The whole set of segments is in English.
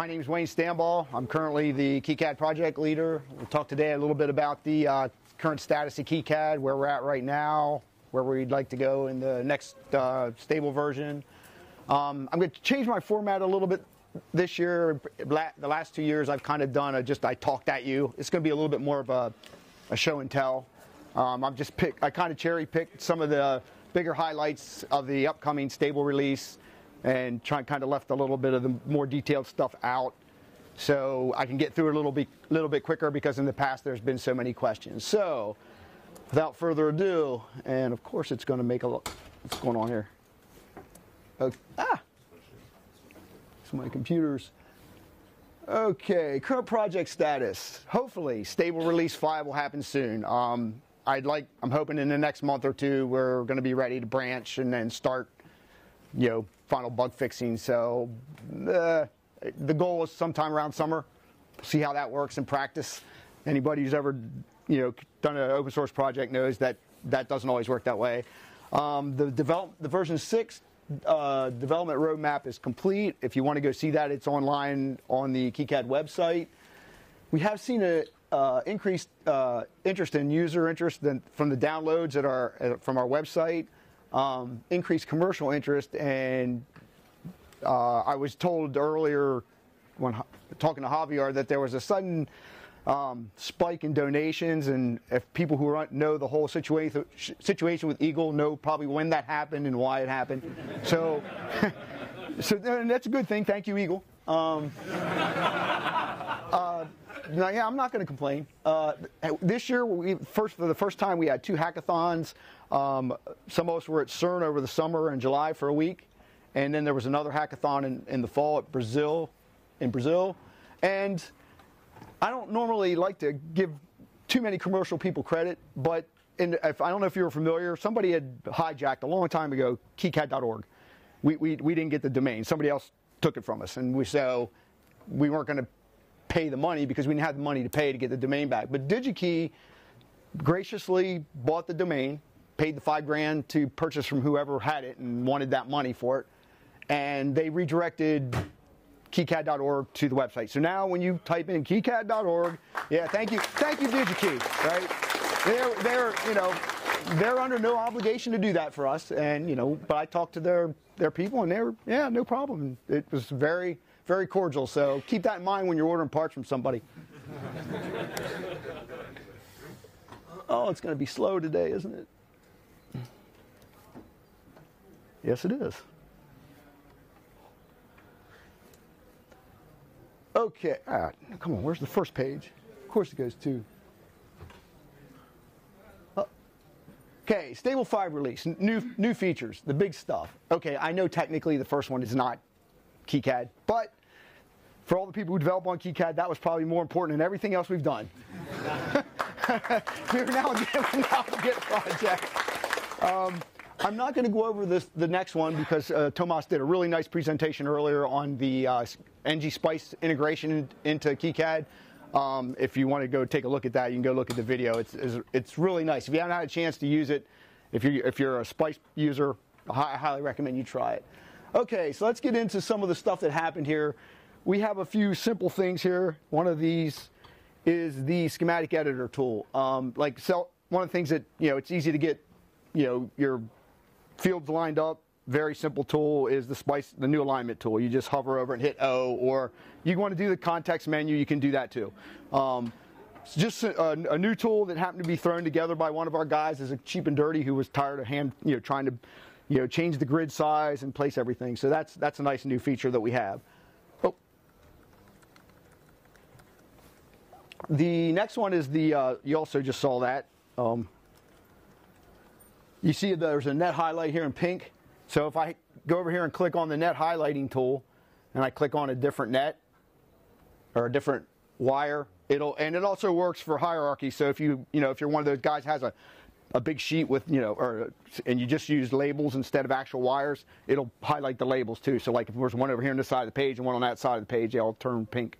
My name is Wayne Stambaugh. I'm currently the KiCad project leader. We'll talk today a little bit about the uh, current status of KiCad, where we're at right now, where we'd like to go in the next uh, stable version. Um, I'm going to change my format a little bit this year. The last two years, I've kind of done a just I talked at you. It's going to be a little bit more of a, a show and tell. Um, I've just picked, I kind of cherry picked some of the bigger highlights of the upcoming stable release and try kind of left a little bit of the more detailed stuff out so I can get through it a little bit little bit quicker because in the past there's been so many questions. So without further ado, and of course it's going to make a look. What's going on here? Okay. Ah, so my computers. Okay, current project status. Hopefully, stable release five will happen soon. Um, I'd like. I'm hoping in the next month or two we're going to be ready to branch and then start you know, final bug fixing. So uh, the goal is sometime around summer. See how that works in practice. Anybody who's ever, you know, done an open source project knows that that doesn't always work that way. Um, the develop the version six uh, development roadmap is complete. If you want to go see that, it's online on the KiCad website. We have seen a uh, increased uh, interest in user interest in, from the downloads that are uh, from our website um, increased commercial interest. And uh, I was told earlier when talking to Javier that there was a sudden um, spike in donations, and if people who know the whole situation situation with Eagle know probably when that happened and why it happened. So, so that's a good thing. Thank you, Eagle. Um, uh, yeah, I'm not going to complain. Uh, this year, we first for the first time, we had two hackathons. Um, some of us were at CERN over the summer in July for a week, and then there was another hackathon in, in the fall at Brazil, in Brazil. And I don't normally like to give too many commercial people credit, but in, if, I don't know if you're familiar, somebody had hijacked a long time ago KiCad.org. We, we, we didn't get the domain. Somebody else took it from us, and we so we weren't going to pay the money because we didn't have the money to pay to get the domain back. But DigiKey graciously bought the domain, paid the five grand to purchase from whoever had it and wanted that money for it, and they redirected kicad.org to the website. So now when you type in kicad.org, yeah, thank you, thank you, DigiKey, right? They're, they're, you know, they're under no obligation to do that for us, and you know, but I talked to their their people, and they were, yeah, no problem. It was very very cordial. So keep that in mind when you're ordering parts from somebody. oh, it's going to be slow today, isn't it? Yes, it is. Okay, ah, come on, where's the first page? Of course it goes to. Oh. Okay, Stable 5 release, new, new features, the big stuff. Okay, I know technically the first one is not KiCad. But for all the people who develop on KiCad, that was probably more important than everything else we've done. We're now a now Git project. Um, I'm not going to go over this the next one because uh, Tomas did a really nice presentation earlier on the uh, ngSpice integration in, into KiCad. Um, if you want to go take a look at that, you can go look at the video. It's, it's, it's really nice. If you haven't had a chance to use it, if you're, if you're a Spice user, I highly recommend you try it. Okay, so let's get into some of the stuff that happened here. We have a few simple things here. One of these is the schematic editor tool. Um, like so, one of the things that you know it's easy to get, you know, your fields lined up. Very simple tool is the splice, the new alignment tool. You just hover over and hit O, or you want to do the context menu, you can do that too. Um, it's just a, a, new tool that happened to be thrown together by one of our guys as a cheap and dirty who was tired of hand, you know, trying to you know, change the grid size and place everything. So that's, that's a nice new feature that we have. Oh. The next one is the, uh, you also just saw that. Um, you see there's a net highlight here in pink. So if I go over here and click on the net highlighting tool, and I click on a different net or a different wire, it'll and it also works for hierarchy. So if you you know if you're one of those guys has a a big sheet with you know or and you just use labels instead of actual wires it'll highlight the labels too. So like if there's one over here on this side of the page and one on that side of the page they'll turn pink.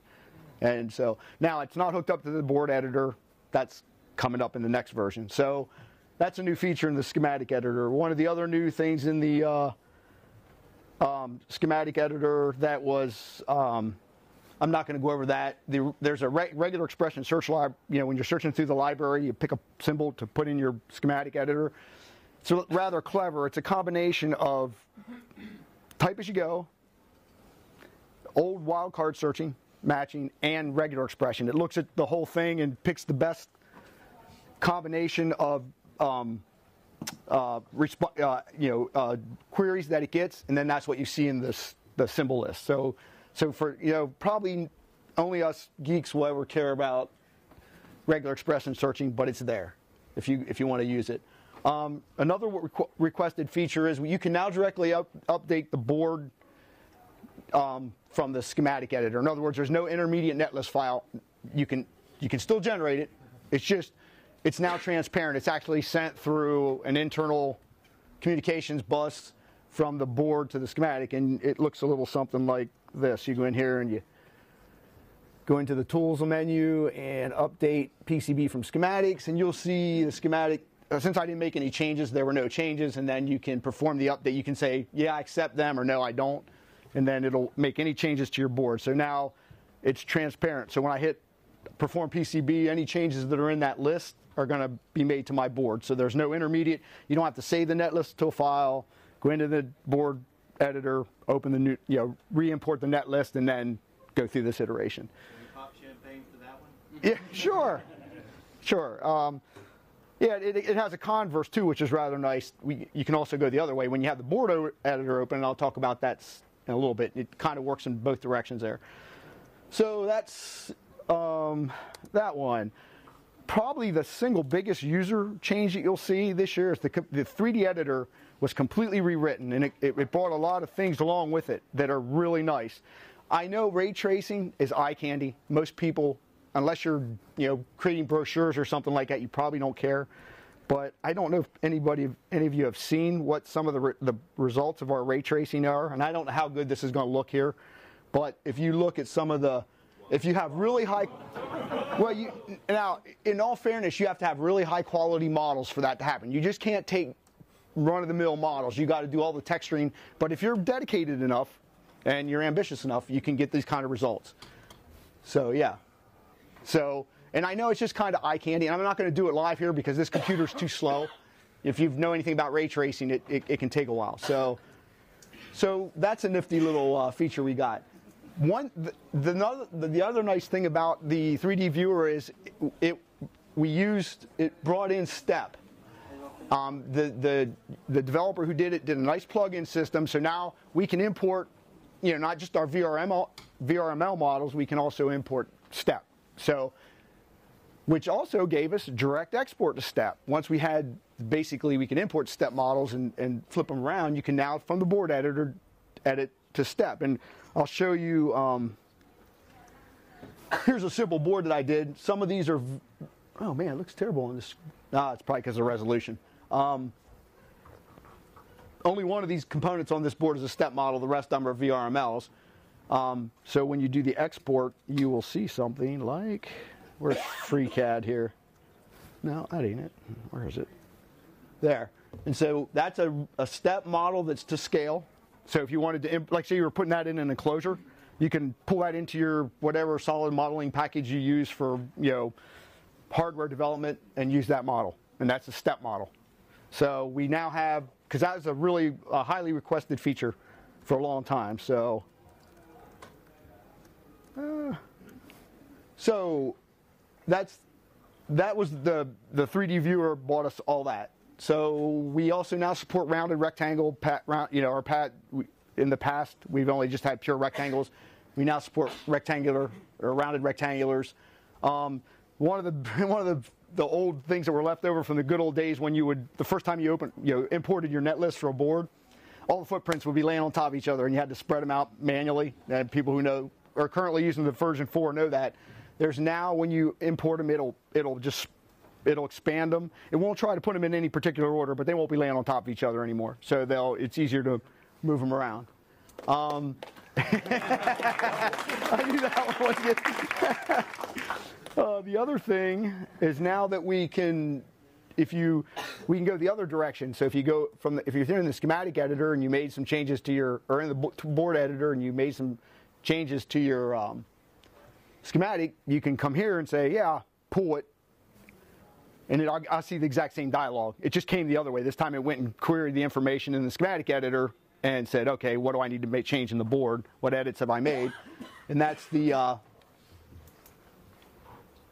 And so now it's not hooked up to the board editor. That's coming up in the next version. So that's a new feature in the schematic editor. One of the other new things in the uh, um, schematic editor that was um, I'm not going to go over that. The, there's a re- regular expression search lib. You know, when you're searching through the library, you pick a symbol to put in your schematic editor. It's rather clever. It's a combination of type as you go, old wildcard searching, matching, and regular expression. It looks at the whole thing and picks the best combination of um, uh, resp- uh, you know uh, queries that it gets, and then that's what you see in this the symbol list. So, so for you know probably only us geeks will ever care about regular expression searching, but it's there if you if you want to use it. Um, another requ- requested feature is you can now directly up, update the board um, from the schematic editor. In other words, there's no intermediate netlist file. You can you can still generate it. It's just it's now transparent. It's actually sent through an internal communications bus from the board to the schematic, and it looks a little something like this. You go in here and you go into the tools menu and update PCB from schematics, and you'll see the schematic. Uh, since I didn't make any changes, there were no changes, and then you can perform the update. You can say, yeah, I accept them, or no, I don't, and then it'll make any changes to your board. So now it's transparent. So when I hit perform PCB, any changes that are in that list are going to be made to my board. So there's no intermediate. You don't have to save the netlist to a file, go into the board editor, open the new, you know, re-import the netlist, and then go through this iteration. Pop champagne for that one? Yeah, sure, sure. Um, yeah, it, it, has a converse too, which is rather nice. We, you can also go the other way when you have the board o- editor open, and I'll talk about that in a little bit. It kind of works in both directions there. So that's um, that one probably the single biggest user change that you'll see this year is the, the 3D editor was completely rewritten and it, it, brought a lot of things along with it that are really nice. I know ray tracing is eye candy. Most people, unless you're you know creating brochures or something like that, you probably don't care. But I don't know if anybody, any of you have seen what some of the, re, the results of our ray tracing are, and I don't know how good this is going to look here. But if you look at some of the if you have really high, well, you now in all fairness, you have to have really high quality models for that to happen. You just can't take run-of-the-mill models. You got to do all the texturing. But if you're dedicated enough and you're ambitious enough, you can get these kind of results. So yeah, so and I know it's just kind of eye candy, and I'm not going to do it live here because this computer's too slow. If you know anything about ray tracing, it, it, it, can take a while. So, so that's a nifty little uh, feature we got one the, the, the, other nice thing about the 3D viewer is it, it we used it brought in step. Um, the, the the developer who did it did a nice plug-in system, so now we can import, you know, not just our VRML VRML models, we can also import step. So, which also gave us direct export to step. Once we had basically we can import step models and, and flip them around, you can now from the board editor edit to step. And I'll show you, um, here's a simple board that I did. Some of these are, oh man, it looks terrible on this. Ah, it's probably because of resolution. Um, only one of these components on this board is a step model. The rest of them are VRMLs. Um, so when you do the export, you will see something like, where's FreeCAD here? No, that ain't it. Where is it? There. And so that's a, a step model that's to scale. So if you wanted to, like say you were putting that in an enclosure, you can pull that into your whatever solid modeling package you use for, you know, hardware development and use that model. And that's a step model. So we now have, because that was a really a highly requested feature for a long time. So, uh, so that's that was the the 3D viewer bought us all that. So we also now support rounded rectangle, pat, round, you know, our pat. In the past, we've only just had pure rectangles. We now support rectangular or rounded rectangulars. Um, one of the one of the the old things that were left over from the good old days when you would the first time you opened you know imported your netlist for a board, all the footprints would be laying on top of each other, and you had to spread them out manually. And people who know are currently using the version four know that. There's now when you import them, it'll it'll just it'll expand them. It won't try to put them in any particular order, but they won't be laying on top of each other anymore. So they'll it's easier to move them around. Um, I knew that one uh, the other thing is now that we can, if you, we can go the other direction. So if you go from, the, if you're in the schematic editor and you made some changes to your, or in the board editor and you made some changes to your um, schematic, you can come here and say, yeah, pull it. And it, I, see the exact same dialogue. It just came the other way. This time it went and queried the information in the schematic editor and said, okay, what do I need to make change in the board? What edits have I made? And that's the, uh,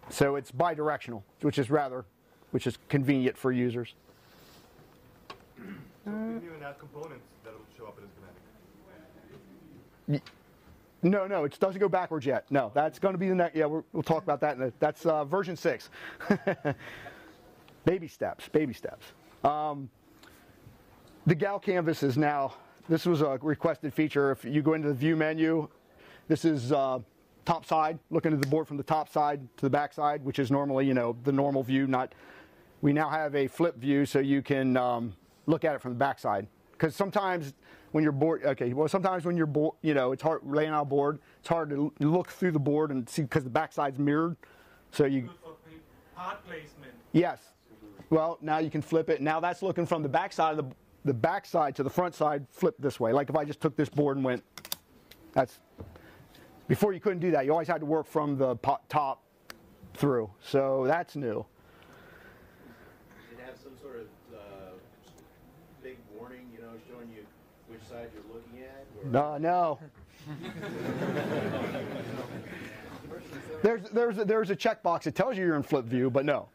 so it's bidirectional, which is rather, which is convenient for users. So didn't even add components that will show up in the schematic. No, no, it doesn't go backwards yet. No, that's going to be the next. Yeah, we're, we'll talk about that. In the, that's uh, version six. baby steps, baby steps. Um, the GAL canvas is now. This was a requested feature. If you go into the view menu, this is uh, top side, looking at the board from the top side to the back side, which is normally you know the normal view. Not. We now have a flip view, so you can um, look at it from the back side. Because sometimes when you're bored, okay, well sometimes when you're bored, you know, it's hard laying out a board. It's hard to look through the board and see because the back backside's mirrored. So you, part placement. yes. Well, now you can flip it. Now that's looking from the backside of the the backside to the front side, flip this way. Like if I just took this board and went, that's before you couldn't do that. You always had to work from the top through. So that's new. It have some sort of uh, big warning, you know, showing you which side you're looking at? Or No, no. there's there's a, there's a checkbox that tells you you're in flip view, but no.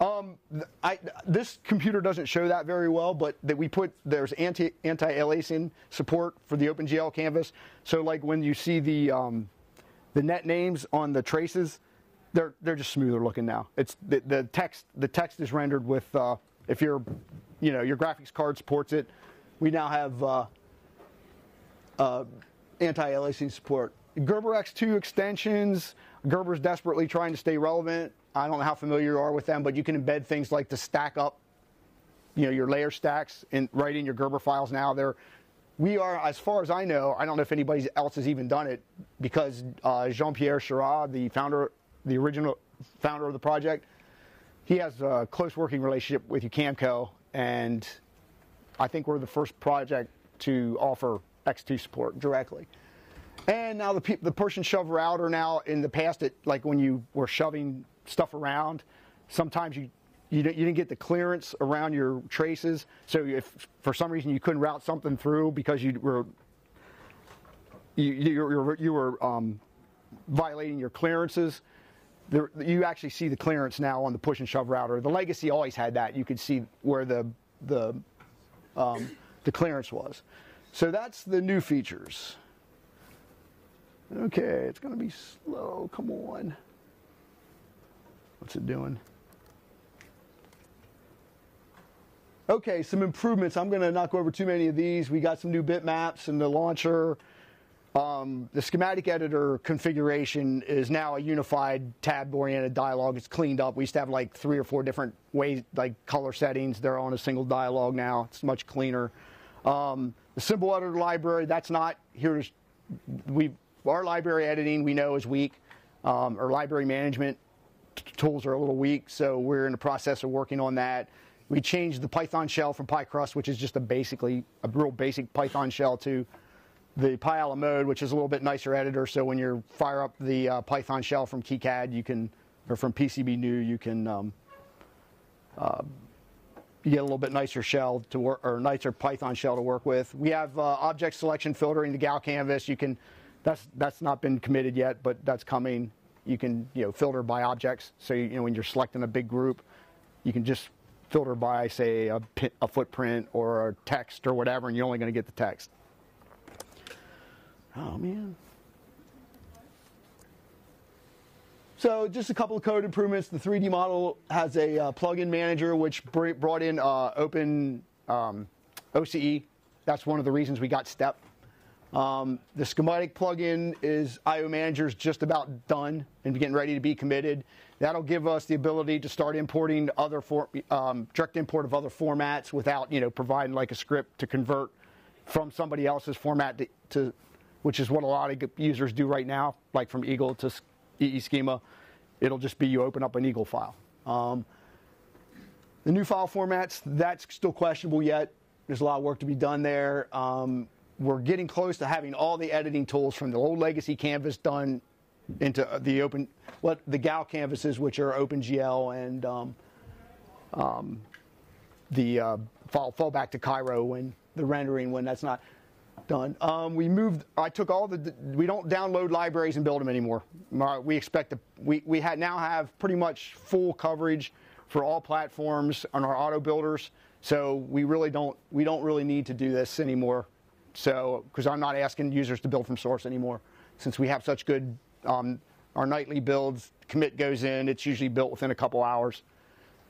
Um, I, this computer doesn't show that very well, but that we put there's anti anti-aliasing support for the OpenGL canvas. So like when you see the um, the net names on the traces, they're they're just smoother looking now. It's the, the text the text is rendered with uh, if your you know your graphics card supports it. We now have uh, uh, anti-aliasing support. Gerber X2 extensions. Gerber's desperately trying to stay relevant. I don't know how familiar you are with them, but you can embed things like to stack up, you know, your layer stacks in right in your Gerber files now. They're we are, as far as I know, I don't know if anybody else has even done it, because uh, Jean-Pierre Charras, the founder, the original founder of the project, he has a close working relationship with UCAMCO, and I think we're the first project to offer X2 support directly. And now the, pe- the push and shove router now in the past, it, like when you were shoving stuff around, sometimes you, you, didn't, get the clearance around your traces. So if for some reason you couldn't route something through because you were you, you, you were, you were um, violating your clearances, there, you actually see the clearance now on the push and shove router. The legacy always had that. You could see where the the um, the clearance was. So that's the new features. Okay, it's going to be slow. Come on. What's it doing? Okay, some improvements. I'm going to not go over too many of these. We got some new bitmaps in the launcher. Um, the schematic editor configuration is now a unified tab-oriented dialog. It's cleaned up. We used to have like three or four different ways, like color settings. They're on a single dialog now. It's much cleaner. Um, the symbol editor library, that's not here. To, we our library editing we know is weak. Um, our library management tools are a little weak, so we're in the process of working on that. We changed the Python shell from PyCrust, which is just a basically a real basic Python shell, to the PyAlaMode, which is a little bit nicer editor. So when you fire up the uh, Python shell from KiCad, you can, or from Pcbnew, you can um, uh, get a little bit nicer shell to work, or nicer Python shell to work with. We have uh, object selection filtering the GAL canvas. You can, that's that's not been committed yet, but that's coming. You can you know filter by objects. So you, know when you're selecting a big group, you can just filter by say a, a footprint or a text or whatever, and you're only going to get the text. Oh man. So just a couple of code improvements. The 3D model has a uh, plugin manager which br- brought in uh, Open um, OCE. That's one of the reasons we got Step. Um, the schematic plugin is IO Manager's just about done and getting ready to be committed. That'll give us the ability to start importing other for, um, direct import of other formats without you know providing like a script to convert from somebody else's format to, to which is what a lot of users do right now, like from Eagle to Eeschema. It'll just be you open up an Eagle file. Um, the new file formats, that's still questionable yet. There's a lot of work to be done there. Um, we're getting close to having all the editing tools from the old legacy canvas done into the open what the GAL canvases which are OpenGL and um, um, the uh, fall fall back to Cairo when the rendering when that's not done. Um, we moved. I took all the. We don't download libraries and build them anymore. Uh, We expect to. We we had now have pretty much full coverage for all platforms on our auto builders. So we really don't. We don't really need to do this anymore. So because I'm not asking users to build from source anymore, since we have such good. Um, our nightly builds commit goes in. It's usually built within a couple hours,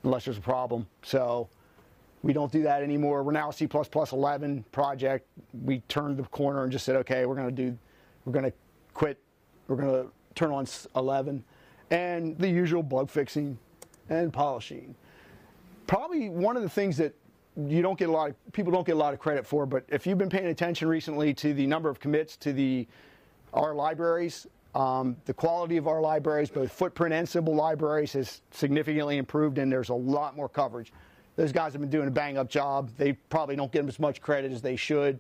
unless there's a problem. So. We don't do that anymore. We're now a C++ 11 project. We turned the corner and just said, okay, we're going to do, we're going to quit. We're going to turn on 11, and the usual bug fixing and polishing. Probably one of the things that you don't get a lot of people don't get a lot of credit for, but if you've been paying attention recently to the number of commits to the our libraries, um, the quality of our libraries, both footprint and symbol libraries, has significantly improved, and there's a lot more coverage. Those guys have been doing a bang up job. They probably don't get them as much credit as they should.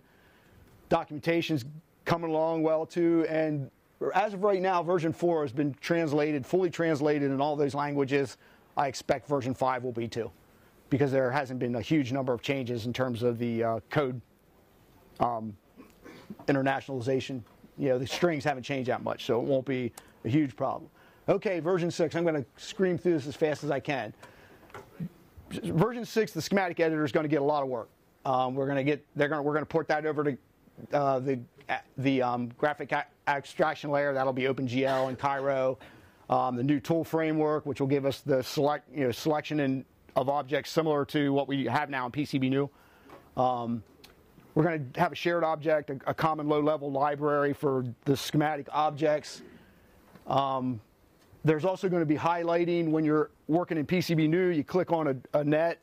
Documentation's coming along well too, and as of right now, version 4 has been translated, fully translated in all those languages. I expect version 5 will be too, because there hasn't been a huge number of changes in terms of the uh, code um, internationalization. You know, the strings haven't changed that much, so it won't be a huge problem. Okay, version 6. I'm going to scream through this as fast as I can version six, the schematic editor is going to get a lot of work. Um, we're going to get, they're going, to, we're going to port that over to uh, the the um, graphic abstraction layer. That'll be OpenGL and Cairo. Um, the new tool framework, which will give us the select, you know, selection in, of objects similar to what we have now in PCB Um, we're going to have a shared object, a, a common low-level library for the schematic objects. Um, there's also going to be highlighting when you're working in Pcbnew. You click on a, a net,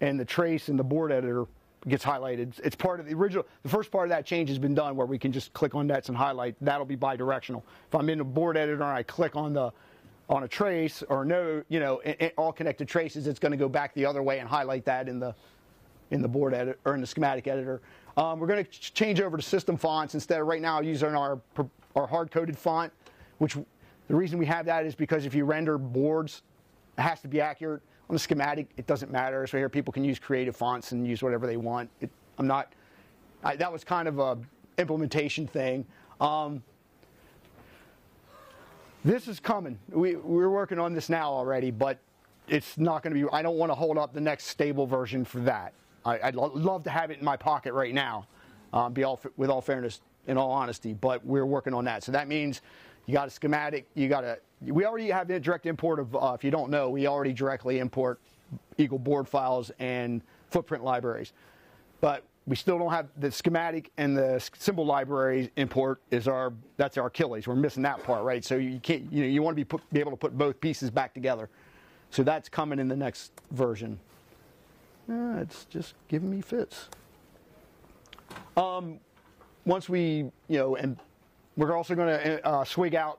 and the trace and the board editor gets highlighted. It's part of the original. The first part of that change has been done, where we can just click on nets and highlight. That'll be bi-directional. If I'm in the board editor and I click on the on a trace or no, you know, i- i- all connected traces, it's going to go back the other way and highlight that in the in the board edit or in the schematic editor. Um, we're going to ch- change over to system fonts instead of right now using our our hard coded font, which the reason we have that is because if you render boards, it has to be accurate. On the schematic, it doesn't matter. So here people can use creative fonts and use whatever they want. It, I'm not. I, that was kind of a implementation thing. Um, this is coming. We, we're working on this now already, but it's not going to be. I don't want to hold up the next stable version for that. I, I'd lo- love to have it in my pocket right now, um, be all, with all fairness, in all honesty. But we're working on that. So that means you got a schematic. You got a. We already have the direct import of. Uh, if you don't know, we already directly import Eagle board files and footprint libraries, but we still don't have the schematic and the symbol library import is our that's our Achilles. We're missing that part, right? So you can't you know you want to be put, be able to put both pieces back together. So that's coming in the next version. Uh, it's just giving me fits. Um, once we you know and we're also going to uh, swig out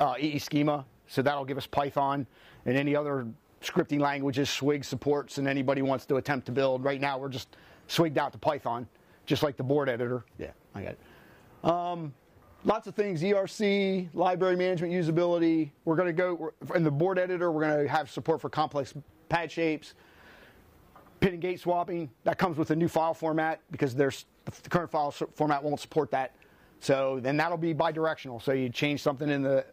uh, Eeschema, so that'll give us Python and any other scripting languages Swig supports, and anybody wants to attempt to build. Right now, we're just swigged out to Python, just like the board editor. Yeah, I got it. Um, lots of things: ERC, library management, usability. We're going to go in the board editor. We're going to have support for complex pad shapes. Pin and gate swapping that comes with a new file format because there's the current file format won't support that. So then that'll be bidirectional. So you change something in the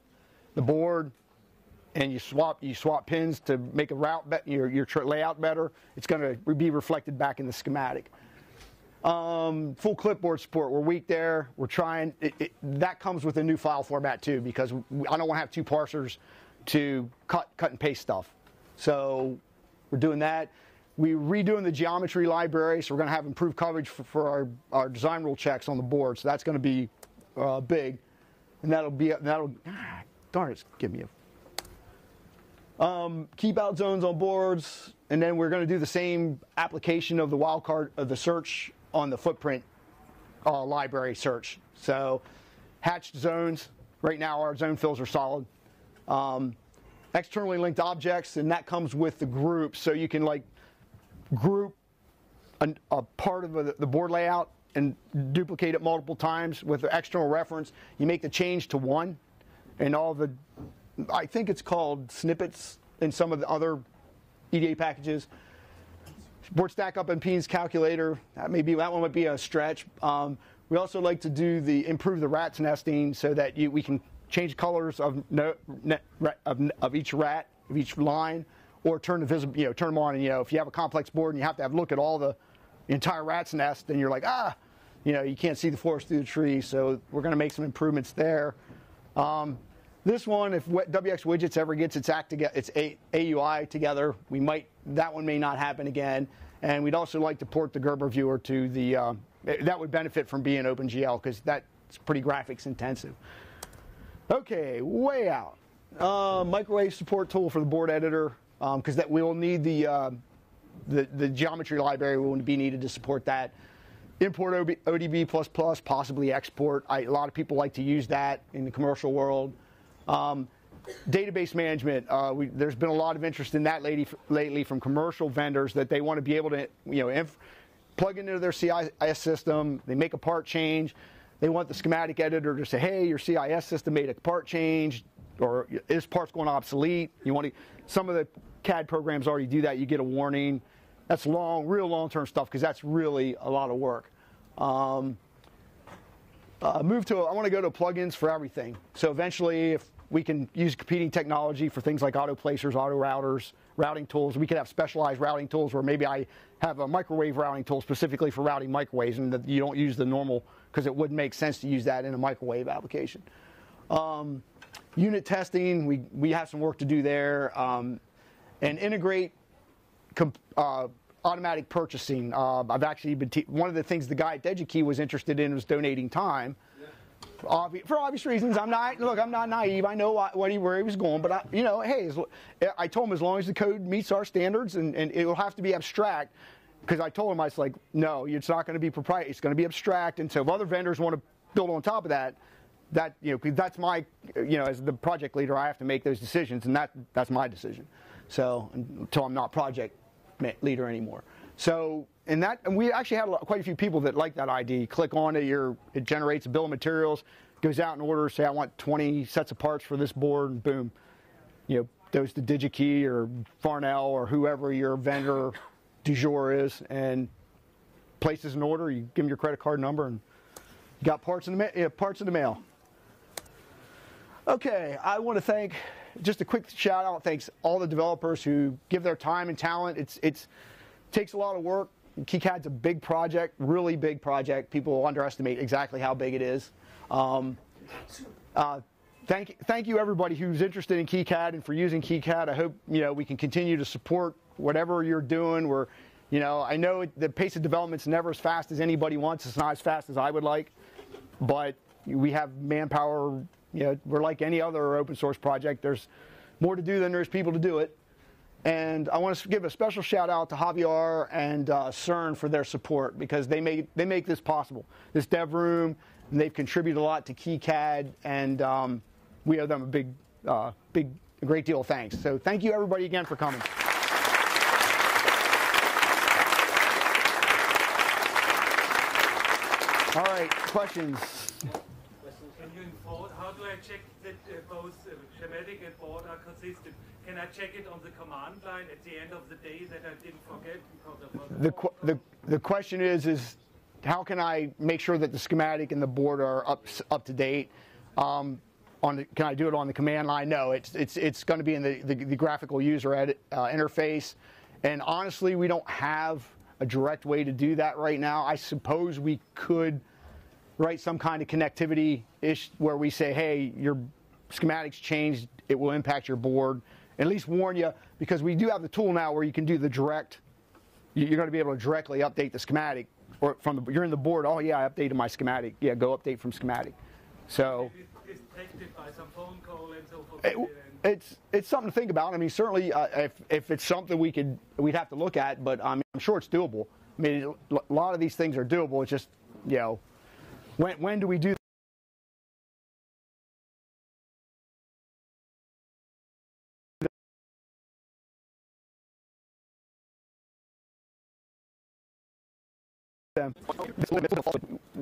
the board, and you swap you swap pins to make a route be- your your layout better. It's going to be reflected back in the schematic. Um, full clipboard support. We're weak there. We're trying. It, it, that comes with a new file format too because I don't want to have two parsers to cut cut and paste stuff. So we're doing that. We're redoing the geometry library, so we're going to have improved coverage for, for our, our design rule checks on the board. So that's going to be uh, big, and that'll be that'll. Ah, darn it! Give me a um, keep out zones on boards, and then we're going to do the same application of the wildcard of the search on the footprint uh, library search. So, hatched zones. Right now, our zone fills are solid. Um, externally linked objects, and that comes with the group, so you can like group an, a part of the, the board layout and duplicate it multiple times with the external reference. You make the change to one, and all the, I think it's called snippets in some of the other EDA packages. Board stack up impedance calculator. That may be that one might be a stretch. Um, we also like to do the improve the rats nesting so that you, we can change colors of, no, of, of each rat of each line, or turn the visible you know turn them on. And you know if you have a complex board and you have to have look at all the, the entire rat's nest, then you're like ah, you know you can't see the forest through the tree. So we're going to make some improvements there. Um, this one, if wxWidgets ever gets its act together, its AUI together, we might that one may not happen again. And we'd also like to port the Gerber viewer to the uh, that would benefit from being OpenGL because that's pretty graphics intensive. Okay, way out. Uh, microwave support tool for the board editor because um, that we will need the, uh, the the geometry library will be needed to support that. Import ODB++, possibly export. I, a lot of people like to use that in the commercial world. Um, database management. Uh, we, there's been a lot of interest in that lately, lately from commercial vendors that they want to be able to, you know, inf- plug into their CIS system. They make a part change. They want the schematic editor to say, "Hey, your CIS system made a part change, or this part's going obsolete." You want to. Some of the CAD programs already do that. You get a warning. That's long, real long-term stuff because that's really a lot of work. Um, uh, move to. I want to go to plugins for everything. So eventually, if we can use competing technology for things like auto placers, auto routers, routing tools. We could have specialized routing tools where maybe I have a microwave routing tool specifically for routing microwaves and that you don't use the normal because it wouldn't make sense to use that in a microwave application. Um, unit testing, we, we have some work to do there. Um, and integrate uh, automatic purchasing. Uh, I've actually been, one of the things the guy at DigiKey was interested in was donating time for obvious reasons. I'm not look. I'm not naive. I know what he, where he was going, but I, you know, hey, I told him as long as the code meets our standards, and, and it will have to be abstract. Because I told him I was like, no, it's not going to be proprietary. It's going to be abstract. And so if other vendors want to build on top of that, that you know, that's my, you know, as the project leader, I have to make those decisions, and that that's my decision. So until I'm not project leader anymore. So and that and we actually had quite a few people that like that ID. Click on it, your it generates a bill of materials, goes out in order. Say I want 20 sets of parts for this board, and boom, you know, goes to DigiKey or Farnell or whoever your vendor du jour is, and places an order. You give them your credit card number, and you got parts in the ma- parts in the mail. Okay, I want to thank just a quick shout out. Thanks all the developers who give their time and talent. It's it's takes a lot of work. KiCad's a big project, really big project. People underestimate exactly how big it is. Um, uh, thank, thank you everybody who's interested in KiCad and for using KiCad. I hope you know we can continue to support whatever you're doing. We're, you know, I know the pace of development's never as fast as anybody wants. It's not as fast as I would like, but we have manpower. You know, we're like any other open source project. There's more to do than there's people to do it. And I want to give a special shout out to Javier and uh, CERN for their support because they make, they make this possible. This dev room, and they've contributed a lot to KiCad, and um, we owe them a big, uh, big, a great deal of thanks. So thank you everybody again for coming. All right, questions? How do I check that uh, both uh, schematic and board are consistent? Can I check it on the command line at the end of the day that I didn't forget the, qu- the the question is is how can I make sure that the schematic and the board are up up to date? Um, on the, can I do it on the command line? No, it's it's it's going to be in the, the, the graphical user edit, uh, interface. And honestly, we don't have a direct way to do that right now. I suppose we could write some kind of connectivity ish where we say, hey, your schematics changed, it will impact your board at least warn you because we do have the tool now where you can do the direct. You're going to be able to directly update the schematic, or from the you're in the board. Oh yeah, I updated my schematic. Yeah, go update from schematic. So. It, it's it's something to think about. I mean, certainly uh, if if it's something we could we'd have to look at, but I mean, I'm sure it's doable. I mean, a lot of these things are doable. It's just you know, when when do we do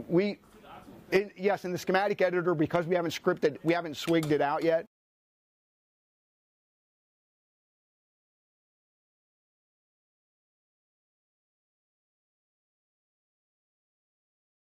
we In, yes, in the schematic editor, because we haven't scripted, we haven't swigged it out yet.